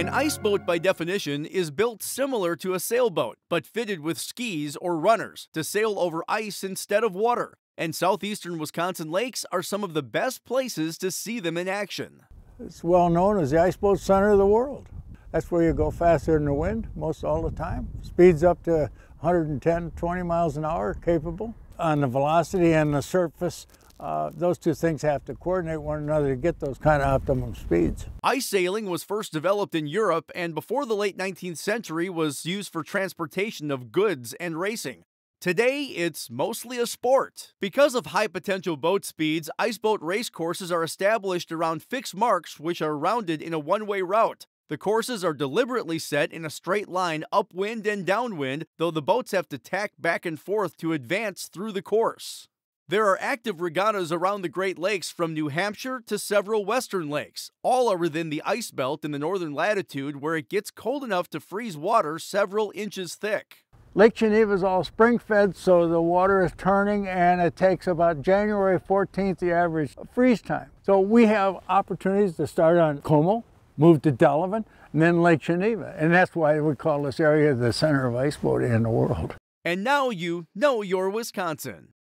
An ice boat, by definition, is built similar to a sailboat, but fitted with skis or runners to sail over ice instead of water. And southeastern Wisconsin lakes are some of the best places to see them in action. It's well known as the ice boat center of the world. That's where you go faster than the wind most all the time. Speeds up to 110, 20 miles an hour, capable. On the velocity and the surface, uh, those two things have to coordinate one another to get those kind of optimum speeds. Ice sailing was first developed in Europe and before the late 19th century was used for transportation of goods and racing. Today, it's mostly a sport. Because of high potential boat speeds, ice boat race courses are established around fixed marks which are rounded in a one way route. The courses are deliberately set in a straight line upwind and downwind, though the boats have to tack back and forth to advance through the course. There are active regattas around the Great Lakes from New Hampshire to several western lakes. All are within the ice belt in the northern latitude where it gets cold enough to freeze water several inches thick. Lake Geneva is all spring fed, so the water is turning and it takes about January 14th, the average freeze time. So we have opportunities to start on Como, move to Delavan, and then Lake Geneva. And that's why we call this area the center of ice boating in the world. And now you know your Wisconsin.